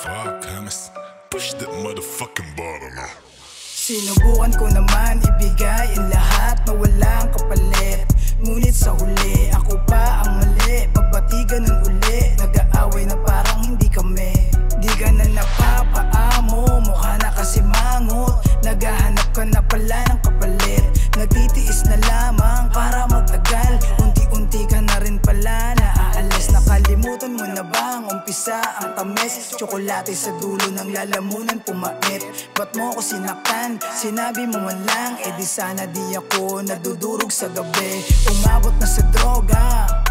Fuck. Push that motherfucking bottle. Sinubukan ko naman ibigay Nakalimutan mo na ba ang umpisa ang tamis? Tsokolate sa dulo ng lalamunan pumait Ba't mo ko sinaktan? Sinabi mo man lang Eh di sana di ako nadudurog sa gabi. Umabot na sa Droga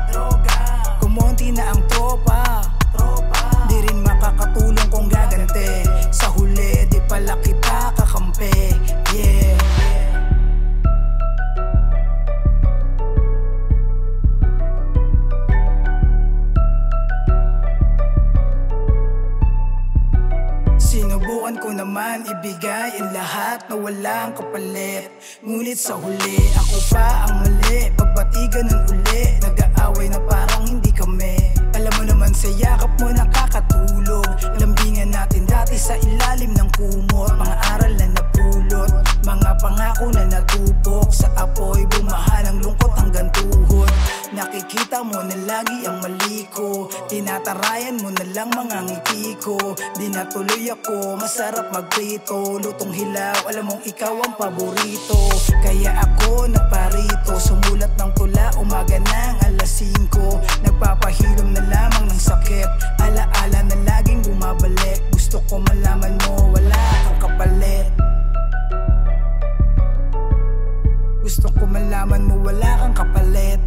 ko naman ibigay ang lahat na walang kapalit. Ngunit sa huli, ako pa ang mali. Pagbatigan ng uli, nag-aaway na parang hindi kami. Alam mo naman sa yakap mo nakakatulog. Lambingan natin dati sa ilalim ng kumot. Mga aral na napulot Mga pangako na natupok Sa Nakikita mo na lagi ang mali ko Tinatarayan mo na lang mga ngiti ko. Di natuloy ako, masarap magprito. Lutong hilaw, alam mong ikaw ang paborito. Kaya ako nagparito. Sumulat ng tula, umaga ng alas 5 Nagpapahilom na lamang ng sakit. Alaala na laging bumabalik. Gusto ko malaman mo, wala kang kapalit. Gusto ko malaman mo, wala kang kapalit